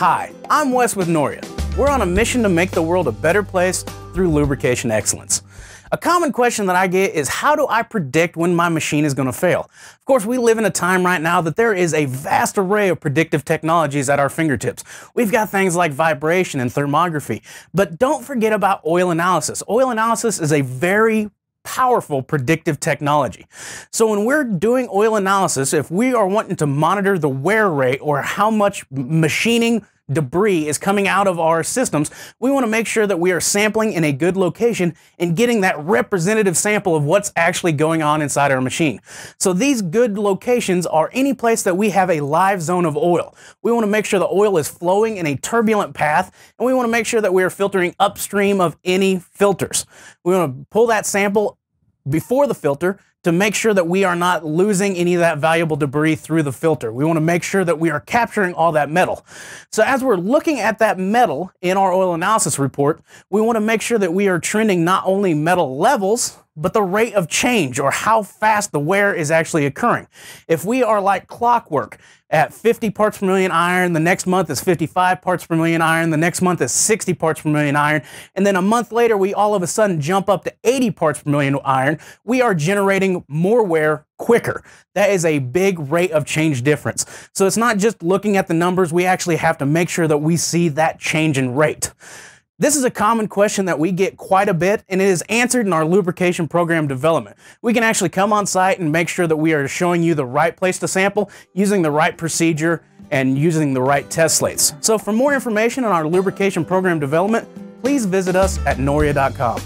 Hi, I'm Wes with Noria. We're on a mission to make the world a better place through lubrication excellence. A common question that I get is how do I predict when my machine is going to fail? Of course, we live in a time right now that there is a vast array of predictive technologies at our fingertips. We've got things like vibration and thermography, but don't forget about oil analysis. Oil analysis is a very powerful predictive technology. So when we're doing oil analysis, if we are wanting to monitor the wear rate or how much machining debris is coming out of our systems, we want to make sure that we are sampling in a good location and getting that representative sample of what's actually going on inside our machine. So these good locations are any place that we have a live zone of oil. We want to make sure the oil is flowing in a turbulent path, and we want to make sure that we are filtering upstream of any filters. We want to pull that sample before the filter to make sure that we are not losing any of that valuable debris through the filter. We want to make sure that we are capturing all that metal. So as we're looking at that metal in our oil analysis report, we want to make sure that we are trending not only metal levels, but the rate of change or how fast the wear is actually occurring. If we are like clockwork at 50 parts per million iron, the next month is 55 parts per million iron, the next month is 60 parts per million iron, and then a month later we all of a sudden jump up to 80 parts per million iron, we are generating more wear quicker. That is a big rate of change difference. So it's not just looking at the numbers, we actually have to make sure that we see that change in rate. This is a common question that we get quite a bit, and it is answered in our lubrication program development. We can actually come on site and make sure that we are showing you the right place to sample, using the right procedure, and using the right test slates. So for more information on our lubrication program development, please visit us at noria.com.